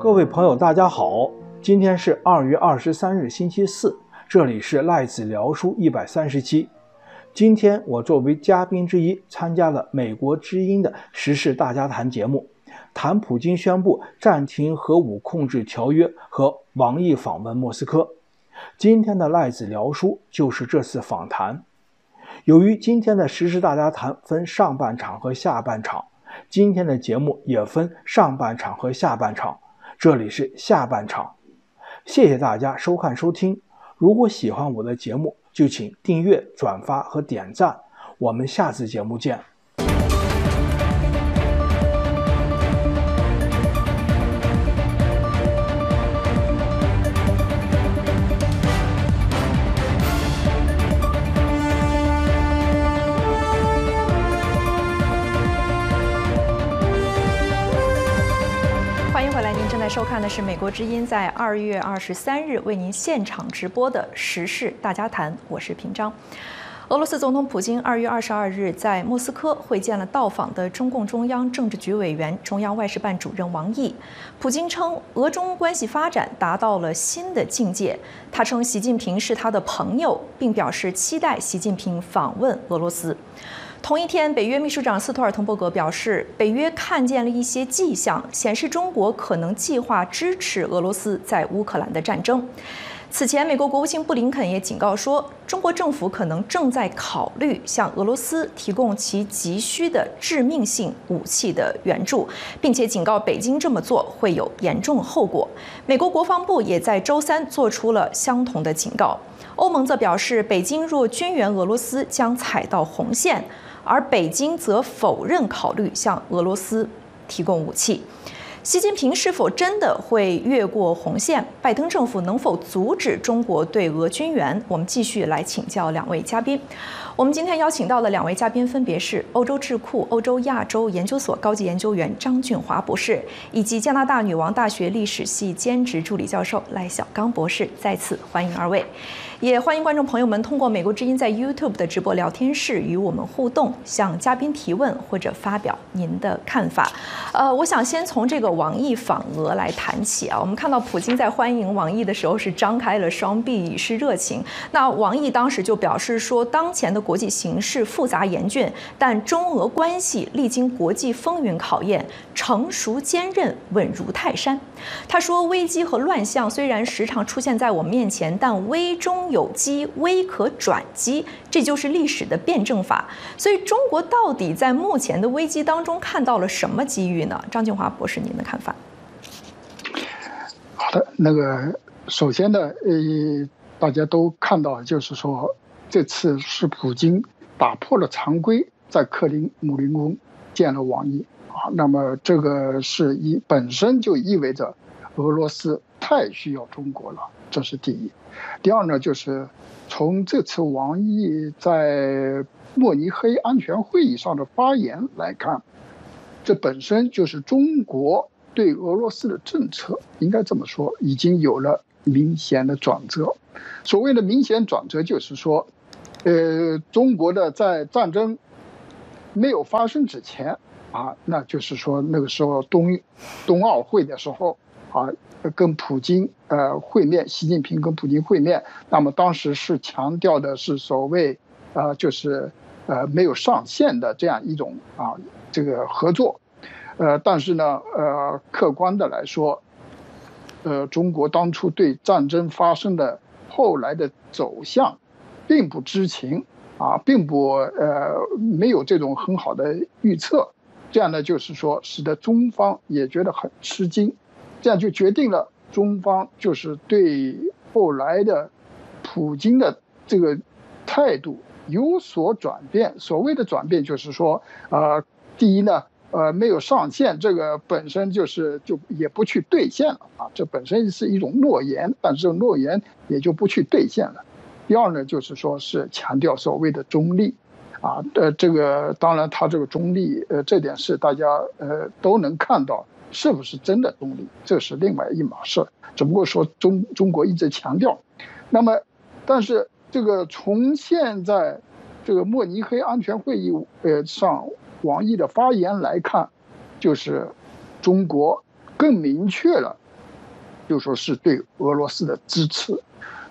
各位朋友，大家好，今天是二月二十三日，星期四，这里是赖子聊书一百三十期。今天我作为嘉宾之一，参加了美国之音的时事大家谈节目，谈普京宣布暂停核武控制条约和王毅访问莫斯科。今天的赖子聊书就是这次访谈。由于今天的时事大家谈分上半场和下半场，今天的节目也分上半场和下半场。这里是下半场，谢谢大家收看收听。如果喜欢我的节目，就请订阅、转发和点赞。我们下次节目见。收看的是美国之音在二月二十三日为您现场直播的时事大家谈，我是平章。俄罗斯总统普京二月二十二日在莫斯科会见了到访的中共中央政治局委员、中央外事办主任王毅。普京称，俄中关系发展达到了新的境界。他称习近平是他的朋友，并表示期待习近平访问俄罗斯。同一天，北约秘书长斯托尔滕伯格表示，北约看见了一些迹象，显示中国可能计划支持俄罗斯在乌克兰的战争。此前，美国国务卿布林肯也警告说，中国政府可能正在考虑向俄罗斯提供其急需的致命性武器的援助，并且警告北京这么做会有严重后果。美国国防部也在周三做出了相同的警告。欧盟则表示，北京若军援俄罗斯，将踩到红线。而北京则否认考虑向俄罗斯提供武器。习近平是否真的会越过红线？拜登政府能否阻止中国对俄军援？我们继续来请教两位嘉宾。我们今天邀请到的两位嘉宾分别是欧洲智库欧洲亚洲研究所高级研究员张俊华博士，以及加拿大女王大学历史系兼职助理教授赖小刚博士。再次欢迎二位，也欢迎观众朋友们通过美国之音在 YouTube 的直播聊天室与我们互动，向嘉宾提问或者发表您的看法。呃，我想先从这个王毅访俄来谈起啊。我们看到普京在欢迎王毅的时候是张开了双臂，以示热情。那王毅当时就表示说，当前的。国际形势复杂严峻，但中俄关系历经国际风云考验，成熟坚韧，稳如泰山。他说：“危机和乱象虽然时常出现在我们面前，但危中有机，危可转机，这就是历史的辩证法。所以，中国到底在目前的危机当中看到了什么机遇呢？”张俊华博士，您的看法？好的，那个首先呢，呃，大家都看到，就是说。这次是普京打破了常规，在克林姆林宫见了王毅啊，那么这个是一本身就意味着俄罗斯太需要中国了，这是第一。第二呢，就是从这次王毅在慕尼黑安全会议上的发言来看，这本身就是中国对俄罗斯的政策，应该这么说，已经有了明显的转折。所谓的明显转折，就是说。呃，中国的在战争没有发生之前啊，那就是说那个时候冬冬奥会的时候啊，跟普京呃会面，习近平跟普京会面，那么当时是强调的是所谓啊，就是呃没有上限的这样一种啊这个合作，呃，但是呢呃客观的来说，呃中国当初对战争发生的后来的走向。并不知情啊，并不呃没有这种很好的预测，这样呢就是说使得中方也觉得很吃惊，这样就决定了中方就是对后来的普京的这个态度有所转变。所谓的转变就是说，呃，第一呢，呃，没有上线，这个本身就是就也不去兑现了啊，这本身是一种诺言，但是诺言也就不去兑现了。第二呢，就是说是强调所谓的中立，啊，呃，这个当然他这个中立，呃，这点是大家呃都能看到，是不是真的中立，这是另外一码事。只不过说中中国一直强调，那么，但是这个从现在这个慕尼黑安全会议呃上王毅的发言来看，就是中国更明确了就说是对俄罗斯的支持。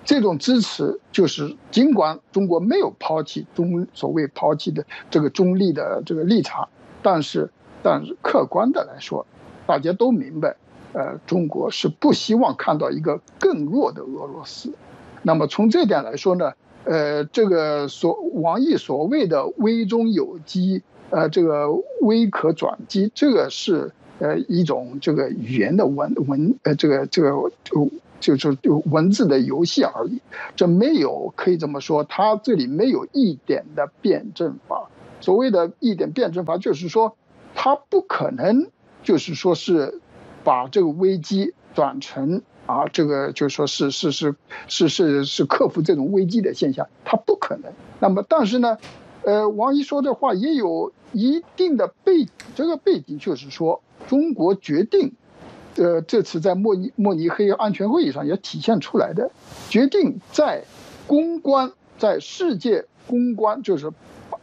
这种支持就是，尽管中国没有抛弃中所谓抛弃的这个中立的这个立场，但是，但是客观的来说，大家都明白，呃，中国是不希望看到一个更弱的俄罗斯。那么从这点来说呢，呃，这个所王毅所谓的危中有机，呃，这个危可转机，这个是呃一种这个语言的文文，呃，这个这个就。就就文字的游戏而已，这没有可以这么说，它这里没有一点的辩证法。所谓的一点辩证法，就是说，它不可能就是说是把这个危机转成啊，这个就是说是是是是是是克服这种危机的现象，它不可能。那么，但是呢，呃，王毅说的话也有一定的背，这个背景就是说，中国决定。呃，这次在慕尼慕尼黑安全会议上也体现出来的，决定在公关，在世界公关，就是，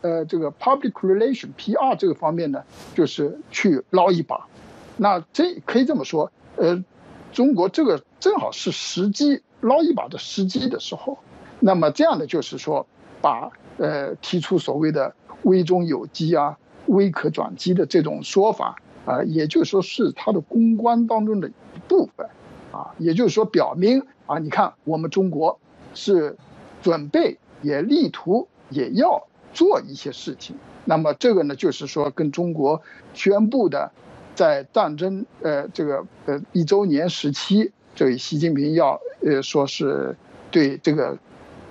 呃，这个 public relation PR 这个方面呢，就是去捞一把。那这可以这么说，呃，中国这个正好是时机捞一把的时机的时候。那么这样的就是说，把呃提出所谓的危中有机啊、危可转机的这种说法。啊，也就是说是他的公关当中的一部分，啊，也就是说表明啊，你看我们中国是准备也力图也要做一些事情。那么这个呢，就是说跟中国宣布的，在战争呃这个呃一周年时期，这个习近平要呃说是对这个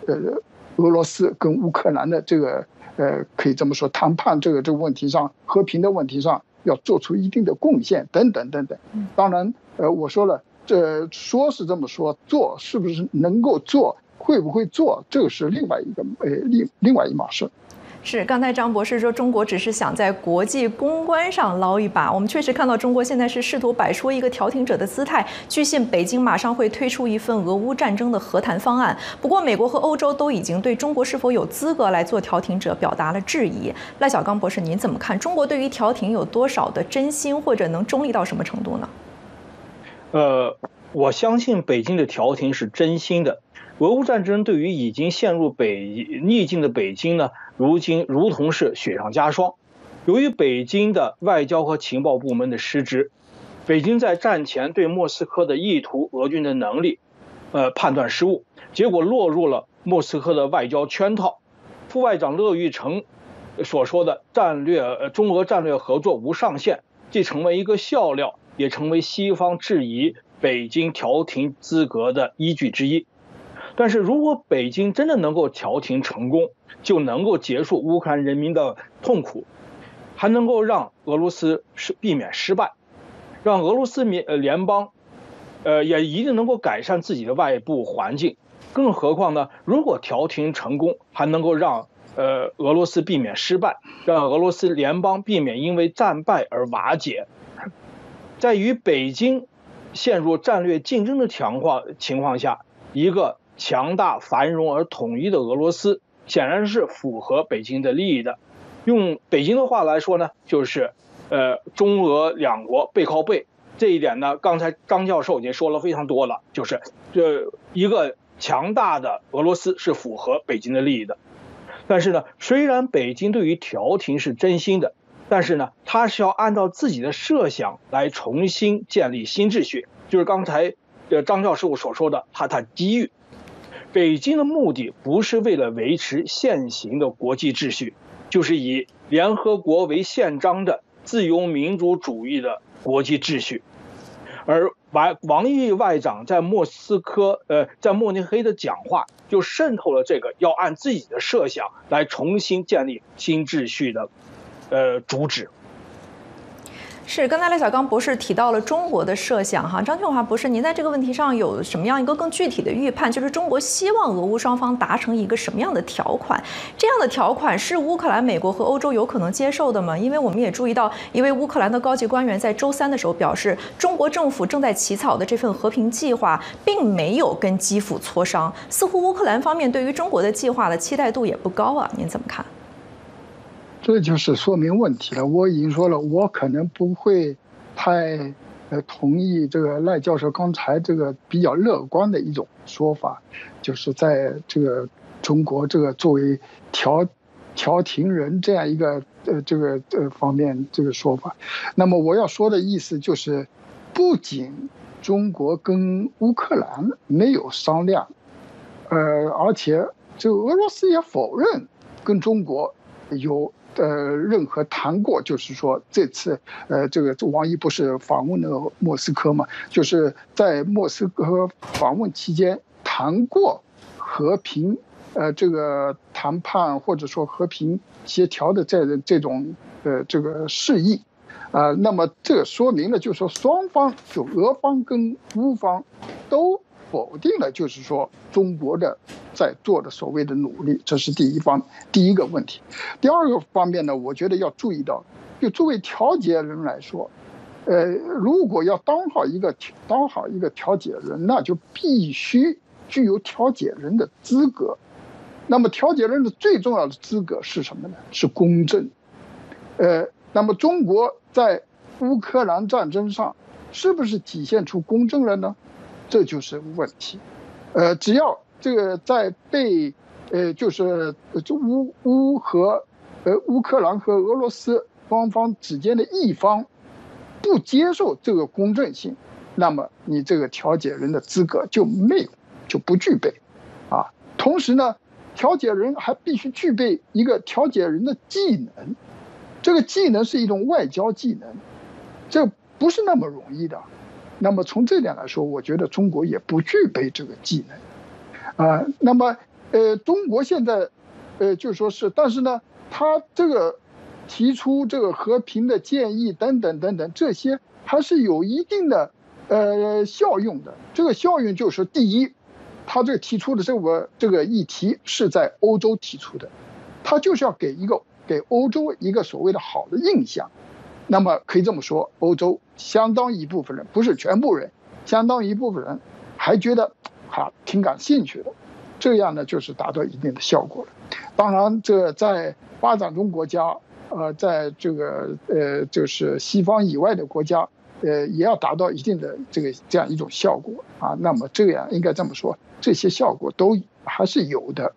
呃俄罗斯跟乌克兰的这个呃可以这么说谈判这个这个问题上和平的问题上。要做出一定的贡献，等等等等。当然，呃，我说了，这说是这么说，做是不是能够做，会不会做，这个是另外一个呃另另外一码事。是，刚才张博士说中国只是想在国际公关上捞一把。我们确实看到中国现在是试图摆出一个调停者的姿态。据信，北京马上会推出一份俄乌战争的和谈方案。不过，美国和欧洲都已经对中国是否有资格来做调停者表达了质疑。赖小刚博士，您怎么看？中国对于调停有多少的真心，或者能中立到什么程度呢？呃，我相信北京的调停是真心的。俄乌战争对于已经陷入北逆境的北京呢，如今如同是雪上加霜。由于北京的外交和情报部门的失职，北京在战前对莫斯科的意图、俄军的能力，呃判断失误，结果落入了莫斯科的外交圈套。副外长乐玉成所说的战略呃中俄战略合作无上限，既成为一个笑料，也成为西方质疑北京调停资格的依据之一。但是如果北京真的能够调停成功，就能够结束乌克兰人民的痛苦，还能够让俄罗斯是避免失败，让俄罗斯民呃联邦，呃也一定能够改善自己的外部环境。更何况呢，如果调停成功，还能够让呃俄罗斯避免失败，让俄罗斯联邦避免因为战败而瓦解。在与北京陷入战略竞争的强化情况下，一个。强大、繁荣而统一的俄罗斯，显然是符合北京的利益的。用北京的话来说呢，就是，呃，中俄两国背靠背。这一点呢，刚才张教授已经说了非常多了，就是这一个强大的俄罗斯是符合北京的利益的。但是呢，虽然北京对于调停是真心的，但是呢，它是要按照自己的设想来重新建立新秩序，就是刚才呃张教授所说的，他他机遇。北京的目的不是为了维持现行的国际秩序，就是以联合国为宪章的自由民主主义的国际秩序。而王王毅外长在莫斯科，呃，在慕尼黑的讲话，就渗透了这个要按自己的设想来重新建立新秩序的，呃，主旨。是，刚才赖小刚博士提到了中国的设想哈，张庆华博士，您在这个问题上有什么样一个更具体的预判？就是中国希望俄乌双方达成一个什么样的条款？这样的条款是乌克兰、美国和欧洲有可能接受的吗？因为我们也注意到，一位乌克兰的高级官员在周三的时候表示，中国政府正在起草的这份和平计划并没有跟基辅磋商，似乎乌克兰方面对于中国的计划的期待度也不高啊，您怎么看？这就是说明问题了。我已经说了，我可能不会太呃，同意这个赖教授刚才这个比较乐观的一种说法，就是在这个中国这个作为调调停人这样一个呃这个呃方面这个说法。那么我要说的意思就是，不仅中国跟乌克兰没有商量，呃，而且就俄罗斯也否认跟中国有。呃，任何谈过，就是说这次，呃，这个王毅不是访问了莫斯科嘛？就是在莫斯科访问期间谈过和平，呃，这个谈判或者说和平协调的这这种呃这个示意，啊，那么这说明了，就是说双方就俄方跟乌方都。否定了，就是说中国的在做的所谓的努力，这是第一方第一个问题。第二个方面呢，我觉得要注意到，就作为调解人来说，呃，如果要当好一个当好一个调解人，那就必须具有调解人的资格。那么调解人的最重要的资格是什么呢？是公正。呃，那么中国在乌克兰战争上是不是体现出公正了呢？这就是问题，呃，只要这个在被，呃，就是这乌乌和，呃，乌克兰和俄罗斯双方之间的一方不接受这个公正性，那么你这个调解人的资格就没有，就不具备，啊，同时呢，调解人还必须具备一个调解人的技能，这个技能是一种外交技能，这不是那么容易的。那么从这点来说，我觉得中国也不具备这个技能，啊，那么呃，中国现在，呃，就说是，但是呢，他这个提出这个和平的建议等等等等，这些还是有一定的呃效用的。这个效用就是，第一，他这提出的这个这个议题是在欧洲提出的，他就是要给一个给欧洲一个所谓的好的印象。那么可以这么说，欧洲相当一部分人，不是全部人，相当一部分人还觉得，哈，挺感兴趣的，这样呢就是达到一定的效果了。当然，这在发展中国家，呃，在这个呃，就是西方以外的国家，呃，也要达到一定的这个这样一种效果啊。那么这样应该这么说，这些效果都还是有的。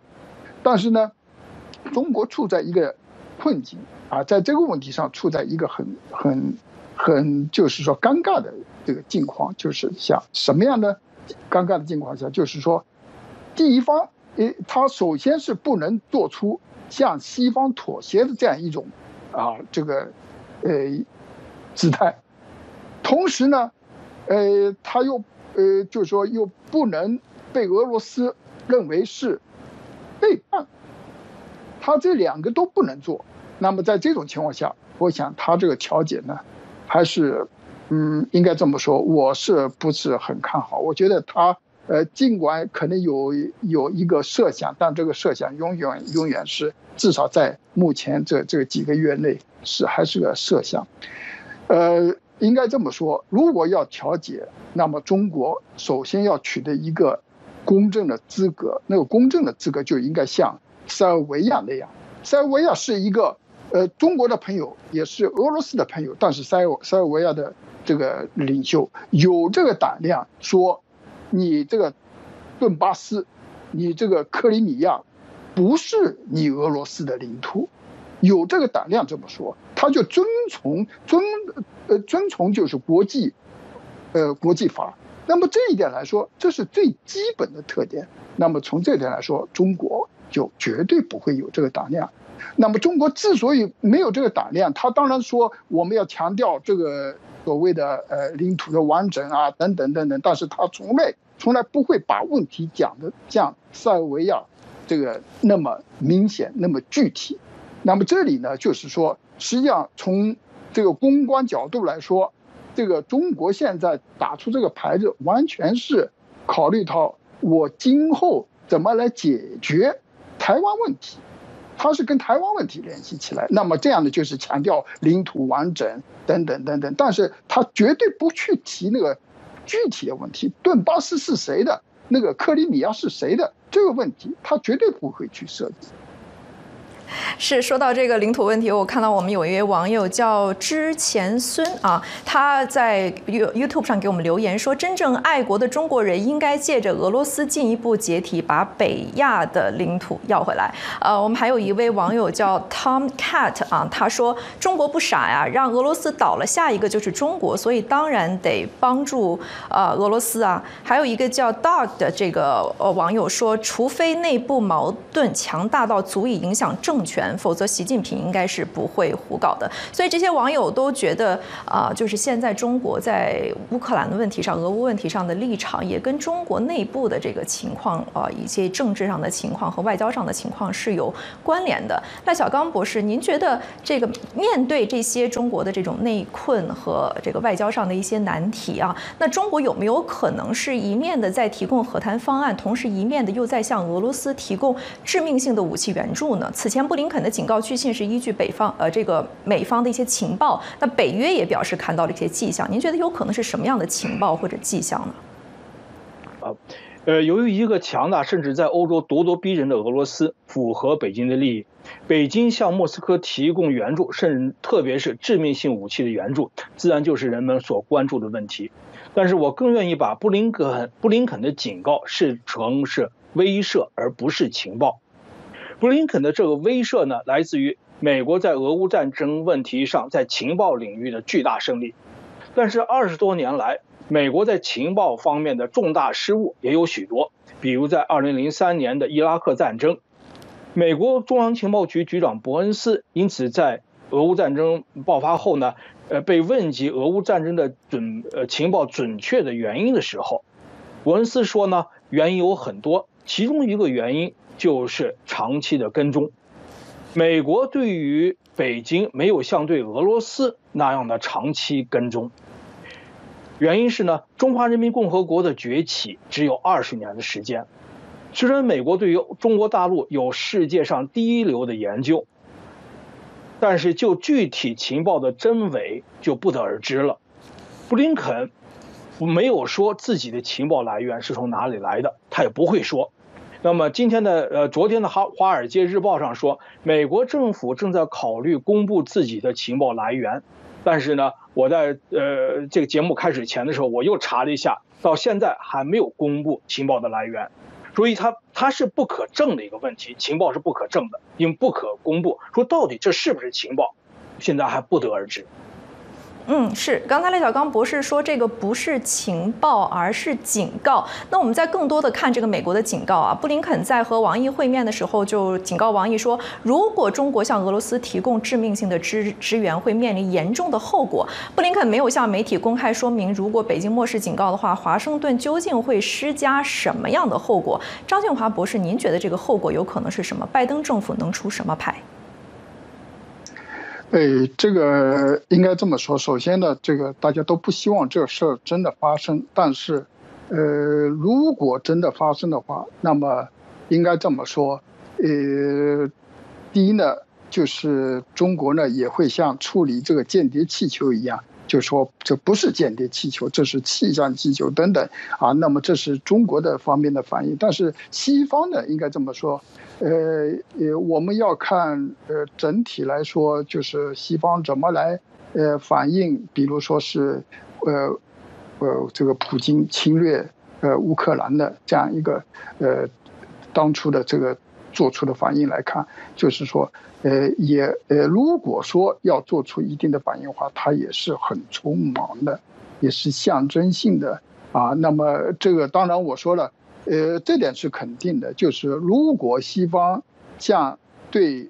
但是呢，中国处在一个困境。啊，在这个问题上处在一个很很很就是说尴尬的这个境况，就是像什么样的尴尬的境况下，就是说，第一方，诶，他首先是不能做出向西方妥协的这样一种啊这个呃姿态，同时呢，呃，他又呃就是说又不能被俄罗斯认为是背叛，他这两个都不能做。那么在这种情况下，我想他这个调解呢，还是，嗯，应该这么说，我是不是很看好？我觉得他，呃，尽管可能有有一个设想，但这个设想永远永远是至少在目前这这几个月内是还是个设想。呃，应该这么说，如果要调解，那么中国首先要取得一个公正的资格，那个公正的资格就应该像塞尔维亚那样，塞尔维亚是一个。呃，中国的朋友也是俄罗斯的朋友，但是塞尔塞尔维亚的这个领袖有这个胆量说，你这个顿巴斯，你这个克里米亚，不是你俄罗斯的领土，有这个胆量这么说，他就遵从遵呃遵从就是国际，呃国际法。那么这一点来说，这是最基本的特点。那么从这点来说，中国就绝对不会有这个胆量。那么中国之所以没有这个胆量，他当然说我们要强调这个所谓的呃领土的完整啊等等等等，但是他从来从来不会把问题讲的像塞尔维亚这个那么明显那么具体。那么这里呢，就是说，实际上从这个公关角度来说，这个中国现在打出这个牌子，完全是考虑到我今后怎么来解决台湾问题。他是跟台湾问题联系起来，那么这样的就是强调领土完整等等等等，但是他绝对不去提那个具体的问题，顿巴斯是谁的，那个克里米亚是谁的这个问题，他绝对不会去涉及。是说到这个领土问题，我看到我们有一位网友叫之前孙啊，他在 You YouTube 上给我们留言说，真正爱国的中国人应该借着俄罗斯进一步解体，把北亚的领土要回来。呃，我们还有一位网友叫 Tom Cat 啊，他说中国不傻呀，让俄罗斯倒了，下一个就是中国，所以当然得帮助呃俄罗斯啊。还有一个叫 Dog 的这个呃网友说，除非内部矛盾强大到足以影响政权，否则习近平应该是不会胡搞的。所以这些网友都觉得啊，就是现在中国在乌克兰的问题上、俄乌问题上的立场，也跟中国内部的这个情况啊，一些政治上的情况和外交上的情况是有关联的。赖小刚博士，您觉得这个面对这些中国的这种内困和这个外交上的一些难题啊，那中国有没有可能是一面的在提供和谈方案，同时一面的又在向俄罗斯提供致命性的武器援助呢？此前布林肯的警告去信是依据北方呃这个美方的一些情报，那北约也表示看到了一些迹象。您觉得有可能是什么样的情报或者迹象呢？啊，呃，由于一个强大甚至在欧洲咄咄逼人的俄罗斯符合北京的利益，北京向莫斯科提供援助，甚至特别是致命性武器的援助，自然就是人们所关注的问题。但是我更愿意把布林肯布林肯的警告视成是威慑，而不是情报。布林肯的这个威慑呢，来自于美国在俄乌战争问题上在情报领域的巨大胜利。但是二十多年来，美国在情报方面的重大失误也有许多，比如在二零零三年的伊拉克战争，美国中央情报局局长伯恩斯因此在俄乌战争爆发后呢。呃，被问及俄乌战争的准呃情报准确的原因的时候，伯恩斯说呢，原因有很多，其中一个原因就是长期的跟踪。美国对于北京没有像对俄罗斯那样的长期跟踪，原因是呢，中华人民共和国的崛起只有二十年的时间，虽然美国对于中国大陆有世界上第一流的研究。但是就具体情报的真伪就不得而知了。布林肯没有说自己的情报来源是从哪里来的，他也不会说。那么今天的呃，昨天的《华华尔街日报》上说，美国政府正在考虑公布自己的情报来源。但是呢，我在呃这个节目开始前的时候，我又查了一下，到现在还没有公布情报的来源。所以它它是不可证的一个问题，情报是不可证的，因不可公布。说到底这是不是情报，现在还不得而知。嗯，是。刚才赖小刚博士说这个不是情报，而是警告。那我们在更多的看这个美国的警告啊，布林肯在和王毅会面的时候就警告王毅说，如果中国向俄罗斯提供致命性的支支援，会面临严重的后果。布林肯没有向媒体公开说明，如果北京漠视警告的话，华盛顿究竟会施加什么样的后果？张建华博士，您觉得这个后果有可能是什么？拜登政府能出什么牌？哎，这个应该这么说。首先呢，这个大家都不希望这事儿真的发生。但是，呃，如果真的发生的话，那么应该这么说。呃，第一呢，就是中国呢也会像处理这个间谍气球一样，就说这不是间谍气球，这是气象气球等等啊。那么这是中国的方面的反应。但是西方的，应该这么说。呃，呃，我们要看，呃，整体来说，就是西方怎么来，呃，反应，比如说是，呃，呃，这个普京侵略，呃，乌克兰的这样一个，呃，当初的这个做出的反应来看，就是说，呃，也，呃，如果说要做出一定的反应的话，它也是很匆忙的，也是象征性的，啊，那么这个当然我说了。呃，这点是肯定的，就是如果西方像对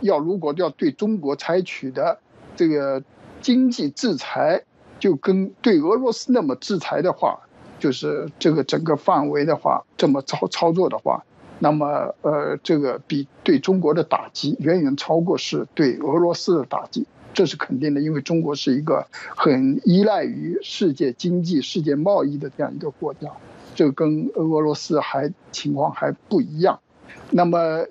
要如果要对中国采取的这个经济制裁，就跟对俄罗斯那么制裁的话，就是这个整个范围的话这么操操作的话，那么呃，这个比对中国的打击远远超过是对俄罗斯的打击，这是肯定的，因为中国是一个很依赖于世界经济、世界贸易的这样一个国家。这跟俄罗斯还情况还不一样，那么呃，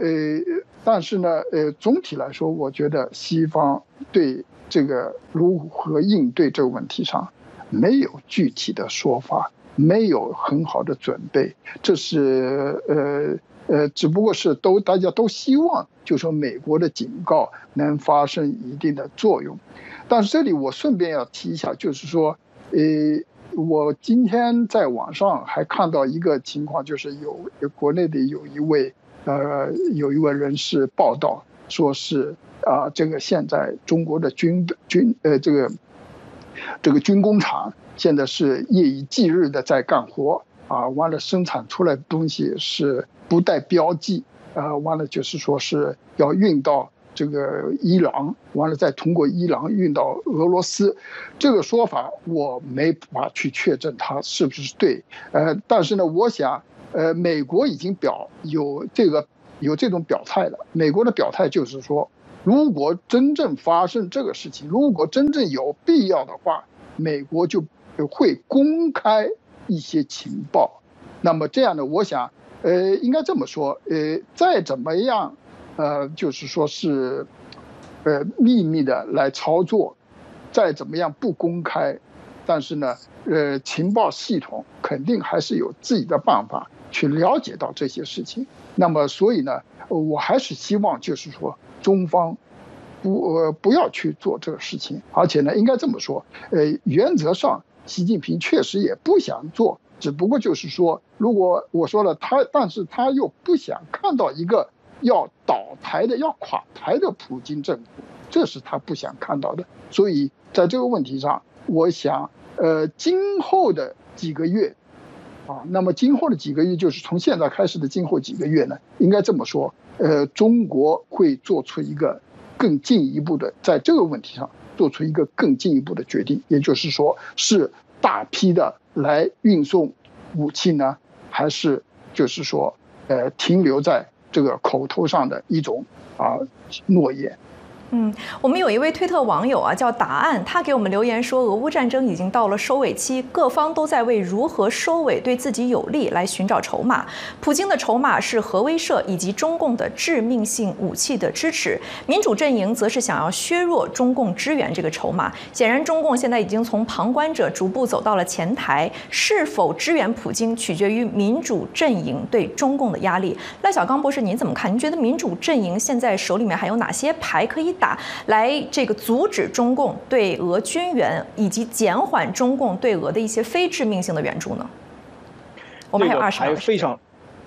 但是呢，呃，总体来说，我觉得西方对这个如何应对这个问题上没有具体的说法，没有很好的准备，这是呃呃，只不过是都大家都希望，就说美国的警告能发生一定的作用。但是这里我顺便要提一下，就是说，呃，我今天在网上还看到一个情况，就是有国内的有一位呃有一位人士报道，说是啊，这个现在中国的军军呃这个这个军工厂现在是夜以继日的在干活啊，完了生产出来的东西是不带标记啊，完了就是说是要运到。这个伊朗完了，再通过伊朗运到俄罗斯，这个说法我没法去确证它是不是对。呃，但是呢，我想，呃，美国已经表有这个有这种表态了。美国的表态就是说，如果真正发生这个事情，如果真正有必要的话，美国就会公开一些情报。那么这样呢，我想，呃，应该这么说，呃，再怎么样。呃，就是说是，呃，秘密的来操作，再怎么样不公开，但是呢，呃，情报系统肯定还是有自己的办法去了解到这些事情。那么，所以呢，我还是希望就是说，中方不呃不要去做这个事情，而且呢，应该这么说，呃，原则上，习近平确实也不想做，只不过就是说，如果我说了他，但是他又不想看到一个。要倒台的、要垮台的普京政府，这是他不想看到的。所以在这个问题上，我想，呃，今后的几个月，啊，那么今后的几个月就是从现在开始的今后几个月呢，应该这么说，呃，中国会做出一个更进一步的，在这个问题上做出一个更进一步的决定，也就是说，是大批的来运送武器呢，还是就是说，呃，停留在。这个口头上的一种啊诺言。嗯，我们有一位推特网友啊，叫答案，他给我们留言说，俄乌战争已经到了收尾期，各方都在为如何收尾对自己有利来寻找筹码。普京的筹码是核威慑以及中共的致命性武器的支持，民主阵营则是想要削弱中共支援这个筹码。显然，中共现在已经从旁观者逐步走到了前台，是否支援普京取决于民主阵营对中共的压力。赖小刚博士，您怎么看？您觉得民主阵营现在手里面还有哪些牌可以？打来这个阻止中共对俄军援，以及减缓中共对俄的一些非致命性的援助呢？我们还有二十牌非常，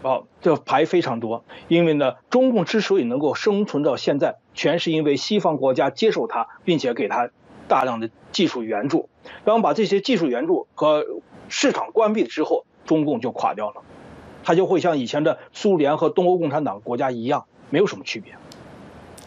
哦，这牌非常多。因为呢，中共之所以能够生存到现在，全是因为西方国家接受它，并且给它大量的技术援助。然后把这些技术援助和市场关闭之后，中共就垮掉了，它就会像以前的苏联和东欧共产党国家一样，没有什么区别。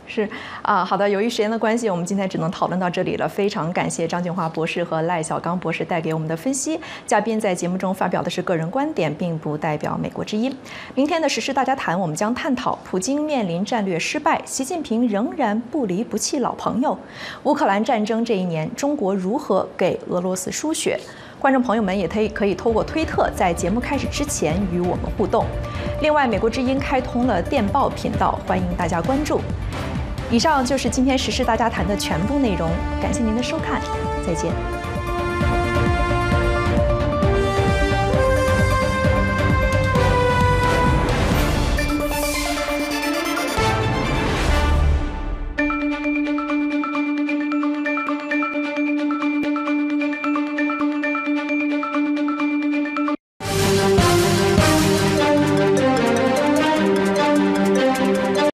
是啊，好的。由于时间的关系，我们今天只能讨论到这里了。非常感谢张俊华博士和赖小刚博士带给我们的分析。嘉宾在节目中发表的是个人观点，并不代表美国之音。明天的时事大家谈，我们将探讨普京面临战略失败，习近平仍然不离不弃老朋友。乌克兰战争这一年，中国如何给俄罗斯输血？观众朋友们也可以可以透过推特在节目开始之前与我们互动。另外，美国之音开通了电报频道，欢迎大家关注。以上就是今天时事大家谈的全部内容，感谢您的收看，再见。